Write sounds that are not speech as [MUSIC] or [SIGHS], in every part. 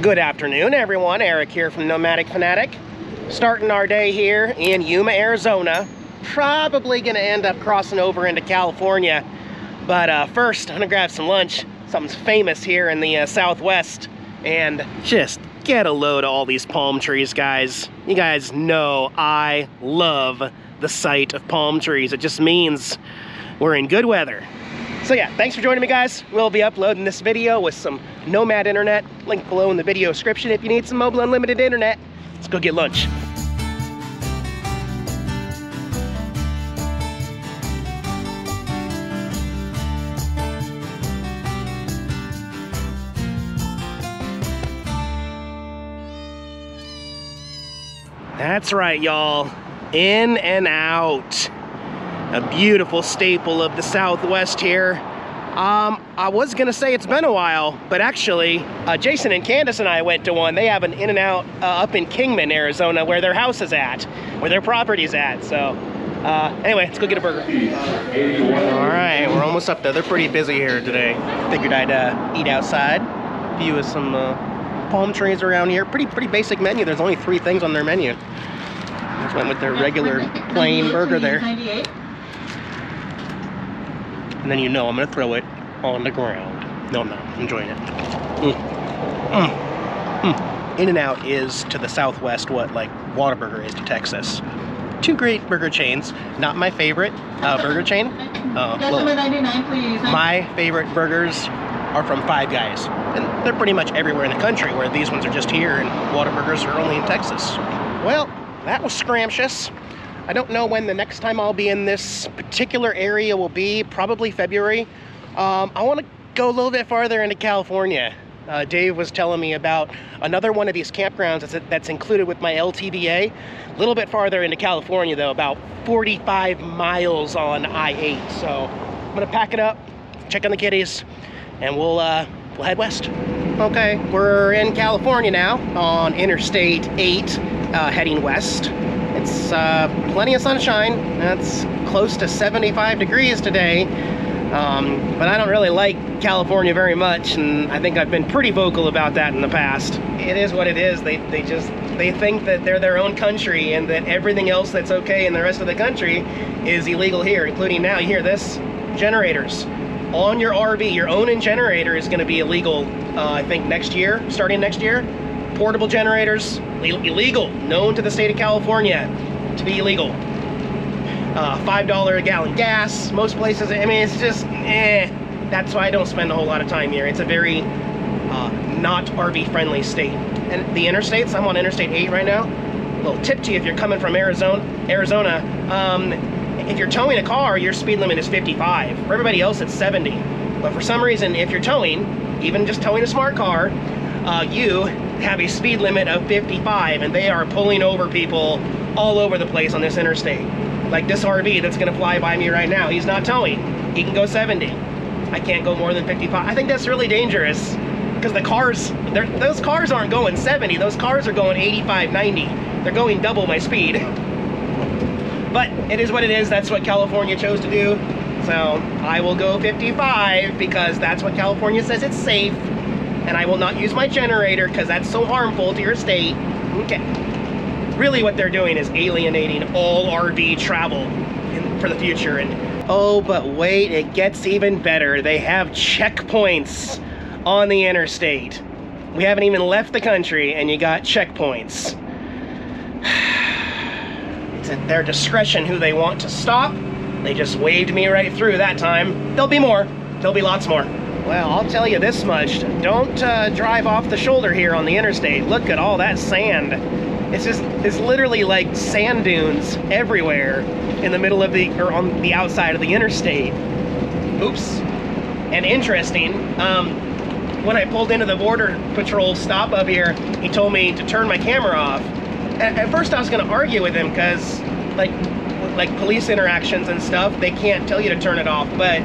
Good afternoon, everyone. Eric here from Nomadic Fanatic. Starting our day here in Yuma, Arizona. Probably gonna end up crossing over into California. But uh, first, I'm gonna grab some lunch. Something's famous here in the uh, Southwest. And just get a load of all these palm trees, guys. You guys know I love the sight of palm trees. It just means we're in good weather. So yeah, thanks for joining me guys. We'll be uploading this video with some Nomad internet. Link below in the video description if you need some mobile unlimited internet. Let's go get lunch. That's right, y'all. In-N-Out a beautiful staple of the Southwest here. Um, I was gonna say it's been a while, but actually, uh, Jason and Candace and I went to one. They have an In-N-Out uh, up in Kingman, Arizona, where their house is at, where their property's at. So, uh, anyway, let's go get a burger. All right, we're almost up there. They're pretty busy here today. Figured I'd uh, eat outside. View of some uh, palm trees around here. Pretty, pretty basic menu. There's only three things on their menu. Just went with their regular plain burger there and then you know I'm gonna throw it on the ground. No, I'm not. I'm enjoying it. Mm. Mm. Mm. In-N-Out is to the southwest what like Whataburger is to Texas. Two great burger chains. Not my favorite uh, burger chain. Uh, well, my favorite burgers are from Five Guys. And they're pretty much everywhere in the country, where these ones are just here and Whataburgers are only in Texas. Well, that was scrumptious. I don't know when the next time I'll be in this particular area will be, probably February. Um, I want to go a little bit farther into California. Uh, Dave was telling me about another one of these campgrounds that's, that's included with my LTVA. A little bit farther into California though, about 45 miles on I-8. So I'm gonna pack it up, check on the kitties, and we'll, uh, we'll head west. Okay, we're in California now on Interstate 8, uh, heading west. It's uh, plenty of sunshine. It's close to 75 degrees today. Um, but I don't really like California very much, and I think I've been pretty vocal about that in the past. It is what it is. They, they just, they think that they're their own country and that everything else that's okay in the rest of the country is illegal here, including now, you hear this? Generators. On your RV, your own generator is gonna be illegal, uh, I think next year, starting next year portable generators, illegal, known to the state of California to be illegal. Uh, $5 a gallon gas, most places, I mean, it's just, eh. That's why I don't spend a whole lot of time here. It's a very uh, not RV friendly state. And the interstates, I'm on Interstate 8 right now. A little tip to you if you're coming from Arizona, Arizona, um, if you're towing a car, your speed limit is 55. For everybody else, it's 70. But for some reason, if you're towing, even just towing a smart car, uh, you have a speed limit of 55 and they are pulling over people all over the place on this interstate. Like this RV that's gonna fly by me right now, he's not towing. He can go 70. I can't go more than 55. I think that's really dangerous because the cars, those cars aren't going 70, those cars are going 85, 90. They're going double my speed. [LAUGHS] but it is what it is, that's what California chose to do. So I will go 55 because that's what California says it's safe and I will not use my generator because that's so harmful to your state. Okay. Really what they're doing is alienating all RV travel in, for the future. And Oh, but wait, it gets even better. They have checkpoints on the interstate. We haven't even left the country and you got checkpoints. [SIGHS] It's at their discretion who they want to stop. They just waved me right through that time. There'll be more. There'll be lots more. Well, I'll tell you this much. Don't uh, drive off the shoulder here on the interstate. Look at all that sand. It's just, it's literally like sand dunes everywhere in the middle of the, or on the outside of the interstate. Oops. And interesting, um, when I pulled into the border patrol stop up here, he told me to turn my camera off. At, at first I was gonna argue with him because like, like police interactions and stuff, they can't tell you to turn it off, but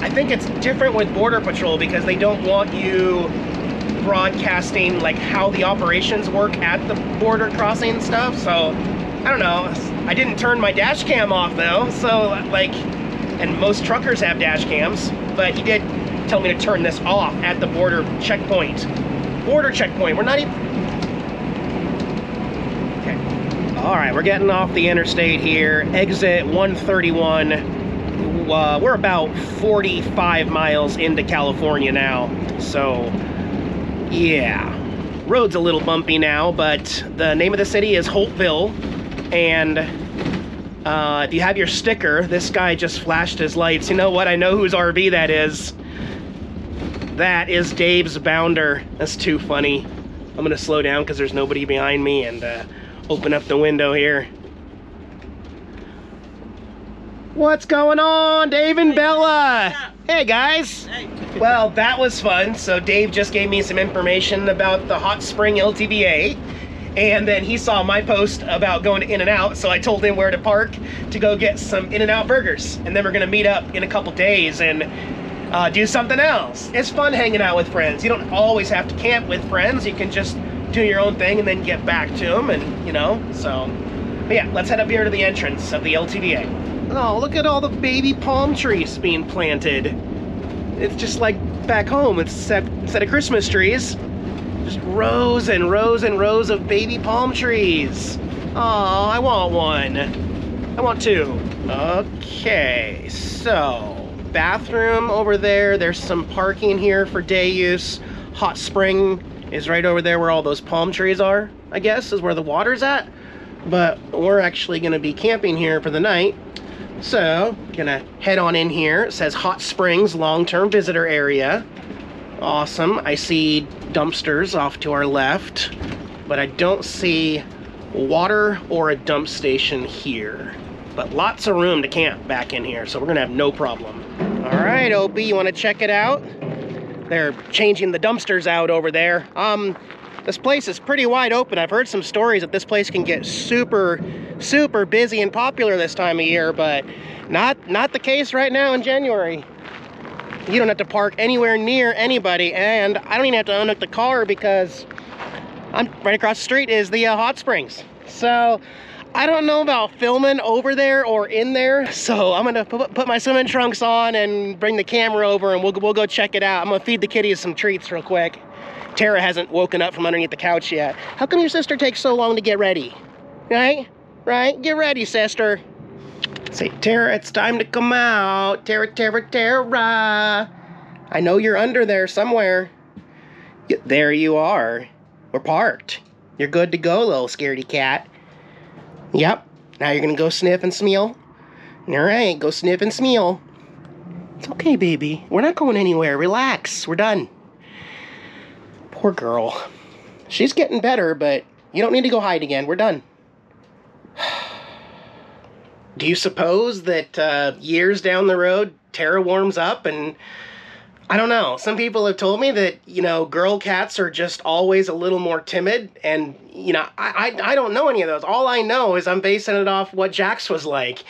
I think it's different with Border Patrol because they don't want you broadcasting like how the operations work at the border crossing stuff. So I don't know. I didn't turn my dash cam off though. So like, and most truckers have dash cams, but he did tell me to turn this off at the border checkpoint. border checkpoint. We're not even... Okay. All right, we're getting off the interstate here. Exit 131. Uh, we're about 45 miles into California now. So, yeah. Road's a little bumpy now, but the name of the city is Holtville. And uh, if you have your sticker, this guy just flashed his lights. You know what? I know whose RV that is. That is Dave's Bounder. That's too funny. I'm gonna slow down because there's nobody behind me and uh, open up the window here. What's going on, Dave and Bella? Hey guys. Hey. Well, that was fun. So Dave just gave me some information about the Hot Spring LTVA. And then he saw my post about going to In-N-Out, so I told him where to park to go get some In-N-Out burgers. And then we're gonna meet up in a couple days and uh, do something else. It's fun hanging out with friends. You don't always have to camp with friends. You can just do your own thing and then get back to them and, you know, so. But yeah, let's head up here to the entrance of the LTVA. Oh, look at all the baby palm trees being planted. It's just like back home, except instead of Christmas trees, just rows and rows and rows of baby palm trees. Oh, I want one. I want two. Okay, so bathroom over there. There's some parking here for day use. Hot spring is right over there where all those palm trees are, I guess, is where the water's at. But we're actually gonna be camping here for the night. So, gonna head on in here. It says Hot Springs Long-Term Visitor Area. Awesome. I see dumpsters off to our left, but I don't see water or a dump station here. But lots of room to camp back in here, so we're gonna have no problem. All right, Opie, you wanna check it out? They're changing the dumpsters out over there. Um, this place is pretty wide open. I've heard some stories that this place can get super, super busy and popular this time of year, but not, not the case right now in January. You don't have to park anywhere near anybody, and I don't even have to unhook the car because I'm right across the street is the uh, hot springs. So I don't know about filming over there or in there, so I'm gonna put, my swimming trunks on and bring the camera over and we'll, we'll go check it out. I'm gonna feed the kitties some treats real quick. Tara hasn't woken up from underneath the couch yet. How come your sister takes so long to get ready? Right? Right? Get ready, sister. Say, Tara, it's time to come out. Tara, Tara, Tara. I know you're under there somewhere. Y- There you are. We're parked. You're good to go, little scaredy cat. Yep. Now you're gonna go sniff and smell. All right, go sniff and smell. It's okay, baby. We're not going anywhere. Relax. We're done. Poor girl. She's getting better, but you don't need to go hide again. We're done. Do you suppose that uh, years down the road, Tara warms up and I don't know. Some people have told me that, you know, girl cats are just always a little more timid. And, you know, I, I, I don't know any of those. All I know is I'm basing it off what Jax was like.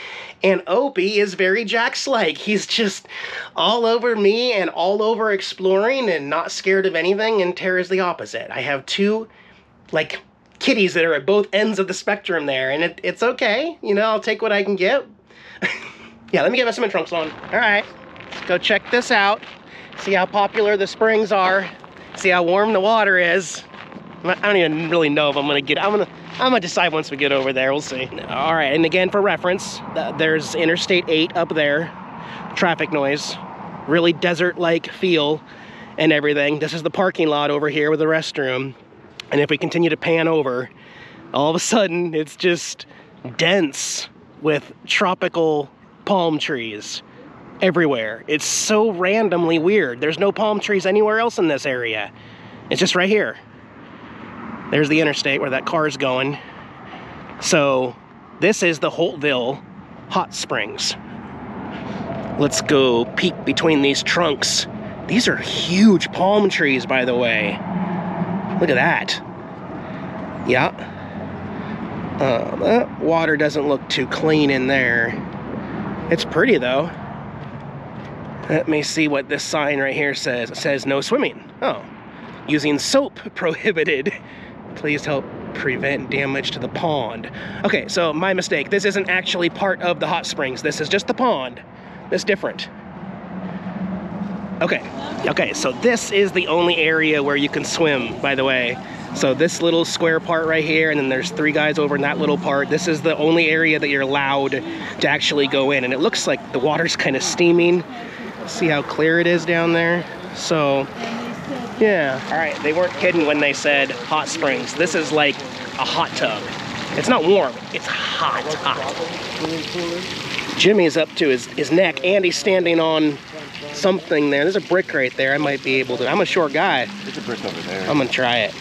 And Opie is very Jax like. He's just all over me and all over exploring and not scared of anything. And Tara's the opposite. I have two, like, kitties that are at both ends of the spectrum there. And it, it's okay. You know, I'll take what I can get. [LAUGHS] yeah, let me get my swimming trunks on. All right, let's go check this out. See how popular the springs are. See how warm the water is. I don't even really know if I'm gonna get. I'm gonna. I'm gonna decide once we get over there. We'll see. All right, and again for reference, th- there's Interstate 8 up there. Traffic noise, really desert-like feel, and everything. This is the parking lot over here with the restroom. And if we continue to pan over, all of a sudden it's just dense with tropical palm trees everywhere. It's so randomly weird. There's no palm trees anywhere else in this area. It's just right here. There's the interstate where that car is going. So, this is the Holtville Hot Springs. Let's go peek between these trunks. These are huge palm trees, by the way. Look at that. Yeah. Uh, that water doesn't look too clean in there. It's pretty though. Let me see what this sign right here says. It says no swimming. Oh. Using soap prohibited. Please help prevent damage to the pond. Okay, so my mistake. This isn't actually part of the hot springs. This is just the pond. That's different. Okay, okay, so this is the only area where you can swim, by the way. So this little square part right here, and then there's three guys over in that little part. This is the only area that you're allowed to actually go in. And it looks like the water's kind of steaming. See how clear it is down there? So, yeah. All right, they weren't kidding when they said hot springs. This is like a hot tub. It's not warm, it's hot, hot. Jimmy's up to his, his neck and he's standing on something there. There's a brick right there. I might be able to. I'm a short guy. There's a brick over there. I'm gonna try it.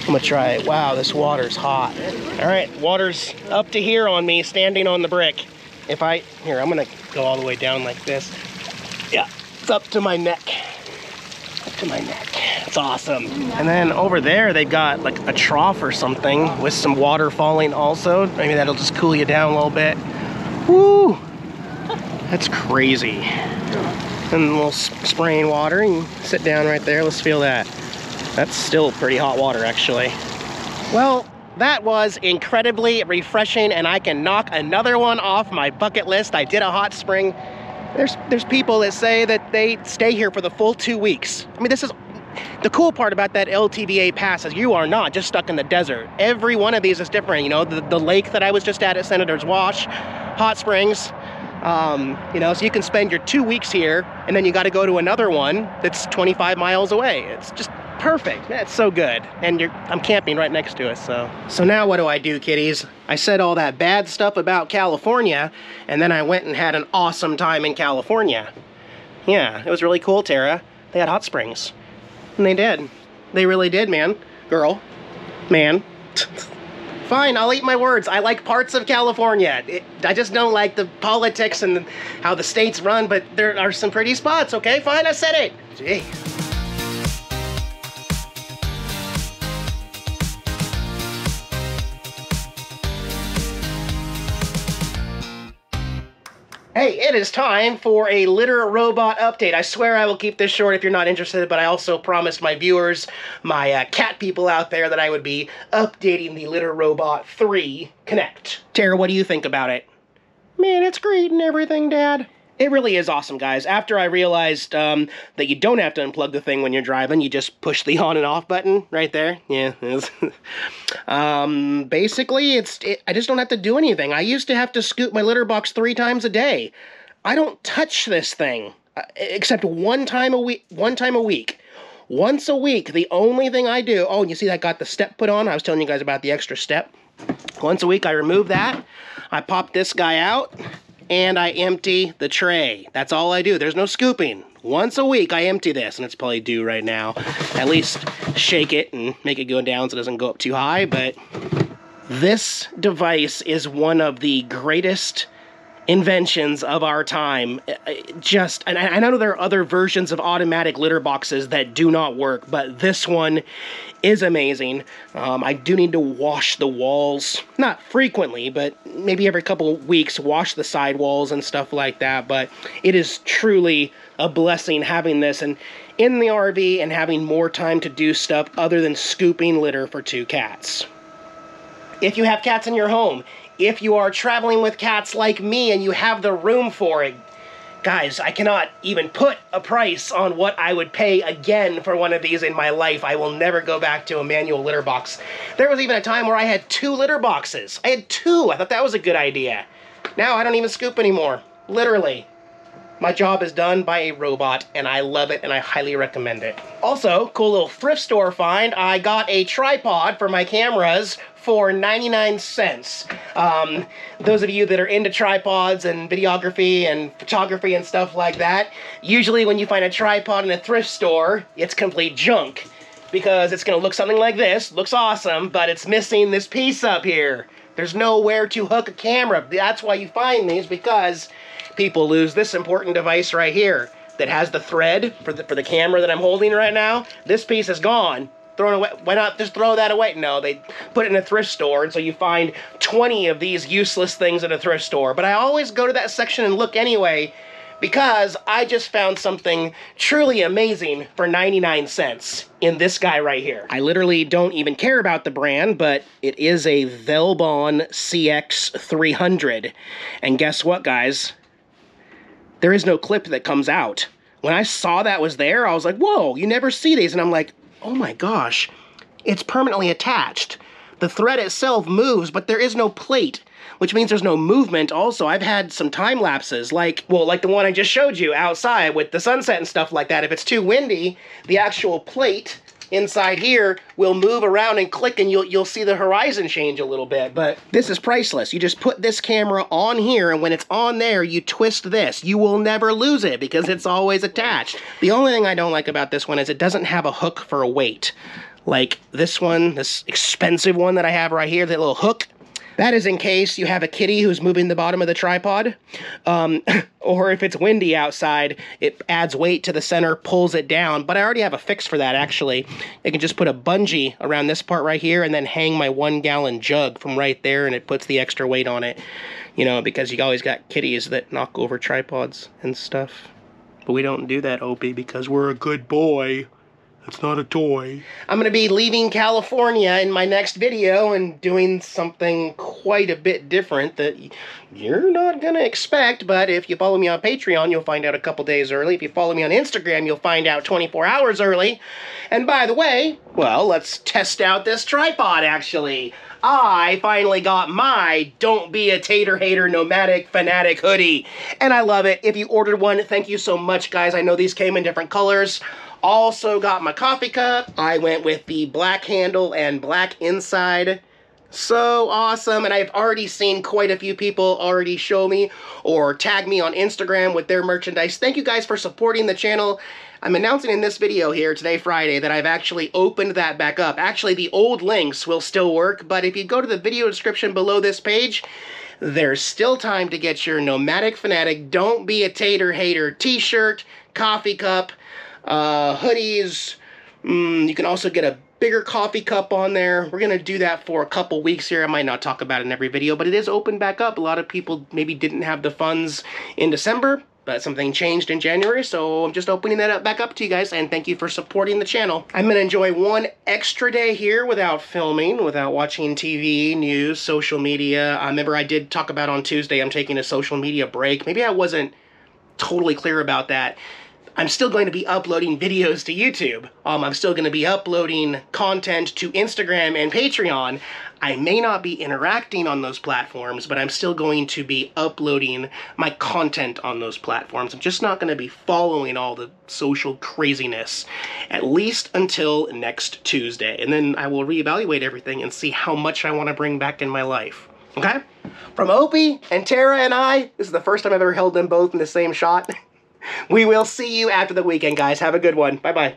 I'm gonna try it. Wow, this water's hot. All right, water's up to here on me, standing on the brick. If I, here, I'm gonna go all the way down like this. Yeah, it's up to my neck. Up to my neck. It's awesome. And then over there, they've got like a trough or something with some water falling also. Maybe that'll just cool you down a little bit. Woo! That's crazy. And a little spraying water and sit down right there. Let's feel that. That's still pretty hot water actually. Well, that was incredibly refreshing and I can knock another one off my bucket list. I did a hot spring. There's, there's people that say that they stay here for the full two weeks. I mean, this is the cool part about that LTVA pass is you are not just stuck in the desert. Every one of these is different. You know, the, the lake that I was just at at Senator's Wash, hot springs, um, you know, so you can spend your two weeks here and then you got to go to another one that's 25 miles away. It's just perfect. That's so good. And I'm camping right next to it, so. So now what do I do, kiddies? I said all that bad stuff about California, and then I went and had an awesome time in California. Yeah, it was really cool, Tara. They had hot springs. And they did. They really did, man. Girl. Man. [LAUGHS] Fine, I'll eat my words. I like parts of California. It, I just don't like the politics and how the states run, but there are some pretty spots, okay? Fine, I said it. Gee. Hey, it is time for a litter robot update. I swear I will keep this short if you're not interested, but I also promised my viewers, my uh, cat people out there, that I would be updating the Litter Robot 3 Connect. Tara, what do you think about it? Man, it's great and everything, Dad. It really is awesome, guys. After I realized um, that you don't have to unplug the thing when you're driving, you just push the [LAUGHS] on and off button right there. Yeah. [LAUGHS] um, basically, it's it, I just don't have to do anything. I used to have to scoop my litter box three times a day. I don't touch this thing uh, except one time a week. One time a week. Once a week, the only thing I do. Oh, you see, I got the step put on. I was telling you guys about the extra step. Once a week, I remove that. I pop this guy out and I empty the tray. That's all I do. There's no scooping. Once a week, I empty this, and it's probably due right now. At least shake it and make it go down so it doesn't go up too high, but this device is one of the greatest inventions of our time. Just, and I know there are other versions of automatic litter boxes that do not work, but this one is amazing. Um, I do need to wash the walls, not frequently, but maybe every couple weeks, wash the side walls and stuff like that. But it is truly a blessing having this and in the RV and having more time to do stuff other than scooping litter for two cats. If you have cats in your home, if you are traveling with cats like me and you have the room for it, Guys, I cannot even put a price on what I would pay again for one of these in my life. I will never go back to a manual litter box. There was even a time where I had two litter boxes. I had two. I thought that was a good idea. Now I don't even scoop anymore. Literally. My job is done by a robot, and I love it, and I highly recommend it. Also, cool little thrift store find, I got a tripod for my cameras for 99 cents. Um, those of you that are into tripods and videography and photography and stuff like that, usually when you find a tripod in a thrift store, it's complete junk because it's going to look something like this. Looks awesome, but it's missing this piece up here. There's nowhere to hook a camera. That's why you find these because people lose this important device right here that has the thread for the, for the camera that I'm holding right now. This piece is gone. Thrown away. Why not just throw that away? No, they put it in a thrift store, and so you find 20 of these useless things at a thrift store. But I always go to that section and look anyway because I just found something truly amazing for 99 cents in this guy right here. I literally don't even care about the brand, but it is a Velbon CX300. And guess what, guys? there is no clip that comes out when I saw that was there, I was like, whoa, you never see these. And I'm like, oh my gosh, it's permanently attached. The thread itself moves, but there is no plate, which means there's no movement. Also, I've had some time lapses, like, well, like the one I just showed you outside with the sunset and stuff like that. If it's too windy, the actual plate inside here will move around and click and you'll you'll see the horizon change a little bit. But this is priceless. You just put this camera on here and when it's on there, you twist this. You will never lose it because it's always attached. The only thing I don't like about this one is it doesn't have a hook for a weight. Like this one, this expensive one that I have right here, that little hook, that is in case you have a kitty who's moving the bottom of the tripod. Um, [LAUGHS] or if it's windy outside, it adds weight to the center, pulls it down. But I already have a fix for that, actually. I can just put a bungee around this part right here and then hang my one gallon jug from right there and it puts the extra weight on it. You know, because you always got kitties that knock over tripods and stuff. But we don't do that, Opie, because we're a good boy. It's not a toy. I'm going to be leaving California in my next video and doing something quite a bit different that you're not going to expect, but if you follow me on Patreon, you'll find out a couple days early. If you follow me on Instagram, you'll find out 24 hours early. And by the way, well, let's test out this tripod, actually. I finally got my Don't Be a Tater Hater Nomadic Fanatic hoodie. And I love it. If you ordered one, thank you so much, guys. I know these came in different colors. Also got my coffee cup. I went with the black handle and black inside. So awesome, and I've already seen quite a few people already show me or tag me on Instagram with their merchandise. Thank you guys for supporting the channel. I'm announcing in this video here today, Friday, that I've actually opened that back up. Actually, the old links will still work, but if you go to the video description below this page, there's still time to get your Nomadic Fanatic Don't Be a Tater Hater t-shirt, coffee cup, uh, hoodies. Mm, you can also get a bigger coffee cup on there. We're going to do that for a couple weeks here. I might not talk about it in every video, but it is open back up. A lot of people maybe didn't have the funds in December, but something changed in January, so I'm just opening that up back up to you guys, and thank you for supporting the channel. I'm going to enjoy one extra day here without filming, without watching TV, news, social media. I remember I did talk about on Tuesday I'm taking a social media break. Maybe I wasn't totally clear about that. I'm still going to be uploading videos to YouTube. Um, I'm still going to be uploading content to Instagram and Patreon. I may not be interacting on those platforms, but I'm still going to be uploading my content on those platforms. I'm just not going to be following all the social craziness, at least until next Tuesday. And then I will reevaluate everything and see how much I want to bring back in my life. Okay? From Opie and Tara and I, this is the first time I've ever held them both in the same shot. [LAUGHS] We will see you after the weekend, guys. Have a good one. Bye-bye.